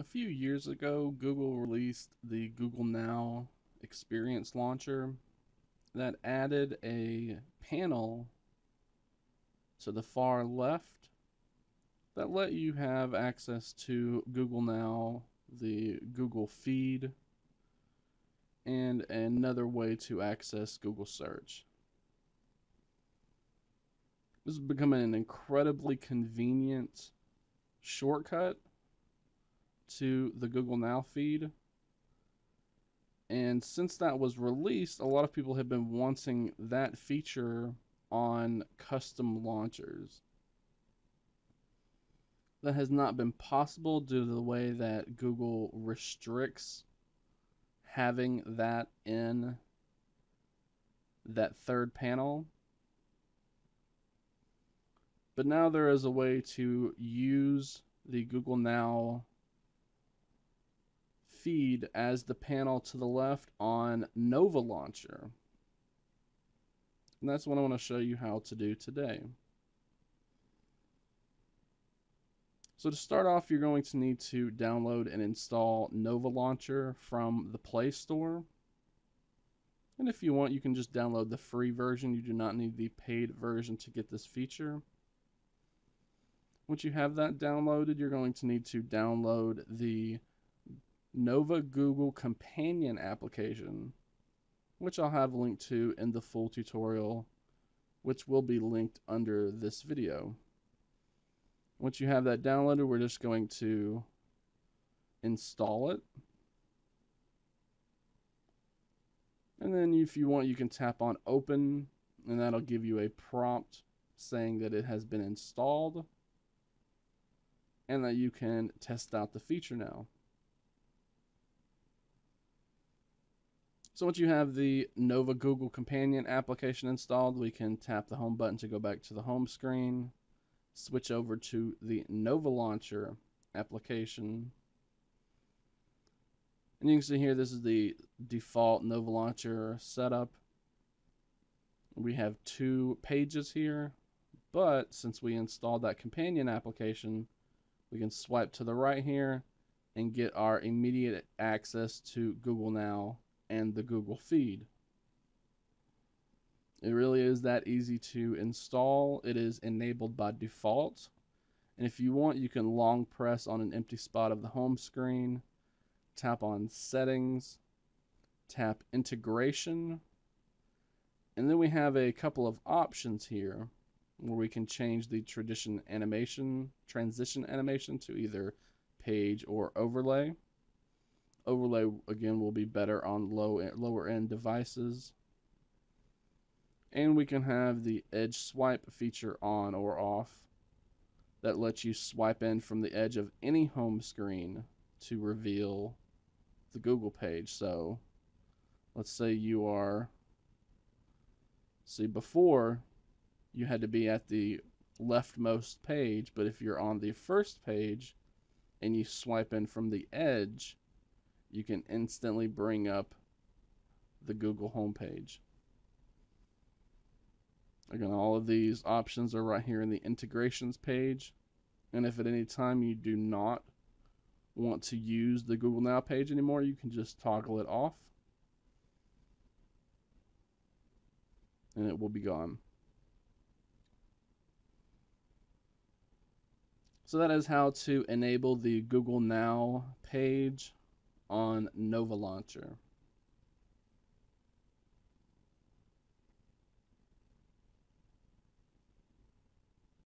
A few years ago, Google released the Google Now Experience Launcher that added a panel to the far left that let you have access to Google Now, the Google feed, and another way to access Google search. This is becoming an incredibly convenient shortcut to the Google Now feed. And since that was released, a lot of people have been wanting that feature on custom launchers. That has not been possible due to the way that Google restricts having that in that third panel. But now there is a way to use the Google Now feed as the panel to the left on Nova Launcher. And that's what I want to show you how to do today. So to start off, you're going to need to download and install Nova Launcher from the Play Store. And if you want, you can just download the free version. You do not need the paid version to get this feature. Once you have that downloaded, you're going to need to download the Nova Google Companion application, which I'll have linked to in the full tutorial, which will be linked under this video. Once you have that downloaded, we're just going to install it. And then if you want, you can tap on open and that'll give you a prompt saying that it has been installed and that you can test out the feature now. So once you have the Nova Google Companion application installed, we can tap the home button to go back to the home screen switch over to the Nova Launcher application. And you can see here, this is the default Nova Launcher setup. We have two pages here, but since we installed that companion application, we can swipe to the right here and get our immediate access to Google Now and the Google feed. It really is that easy to install. It is enabled by default. And if you want, you can long press on an empty spot of the home screen, tap on settings, tap integration, and then we have a couple of options here where we can change the tradition animation, transition animation to either page or overlay. Overlay again will be better on low lower end devices and we can have the edge swipe feature on or off that lets you swipe in from the edge of any home screen to reveal the Google page. So let's say you are, see before you had to be at the leftmost page, but if you're on the first page and you swipe in from the edge, you can instantly bring up the Google homepage. Again, all of these options are right here in the integrations page. And if at any time you do not want to use the Google Now page anymore, you can just toggle it off. And it will be gone. So that is how to enable the Google Now page on Nova Launcher.